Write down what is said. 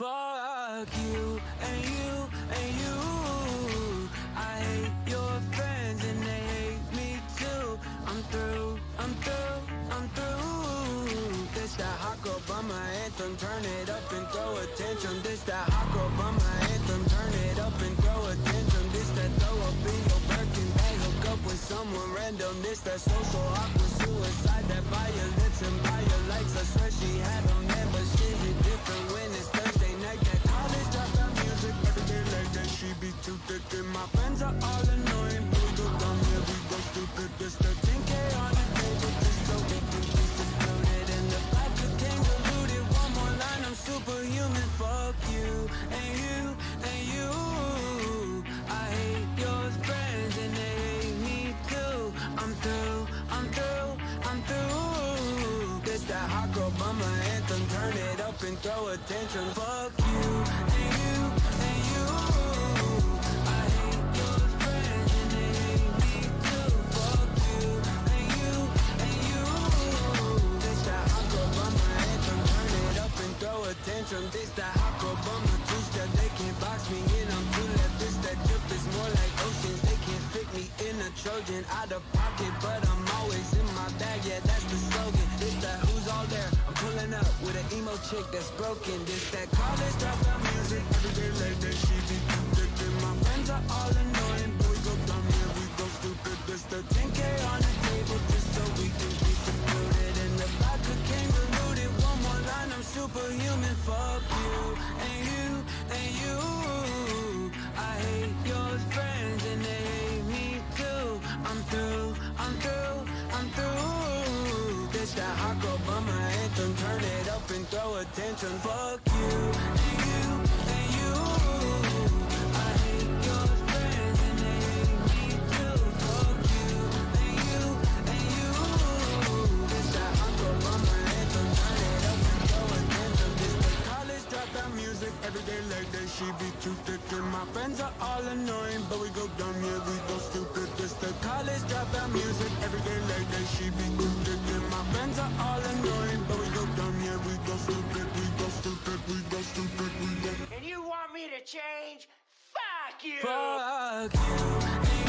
Fuck you and you and you. I hate your friends and they hate me too. I'm through, I'm through, I'm through. This that hot girl bummer anthem, turn it up and throw attention. This that hot girl bummer anthem, turn it up and throw attention. This that throw up in your Birkin bag, hook up with someone random. This that social awkward suicide that and you and you. I hate your friends and they hate me too. I'm through, I'm through, I'm through. This that hot girl my anthem. Turn it up and throw attention. Fuck you and you and you. I hate your friends and they hate me too. Fuck you and you and you. This that hot girl anthem. Turn it up and throw that hot girl my. They can't box me in. I'm too left. This that drip is more like oceans. They can't fit me in a Trojan. Out of pocket, but I'm always in my bag. Yeah, that's the slogan. This that who's all there. I'm pulling up with an emo chick that's broken. This that college dropout music. Every day like that, she be attention. Fuck you you and you. I hate your friends and hate me too. Fuck you and you and you. This. Turn it up attention. This the music. Every day she be too thick. And my friends are all annoying, but we go dumb, yeah, we go stupid. This the college dropout music. Every day that, she be too thick. And my friends are all annoying, And you want me to change? Fuck you! Fuck you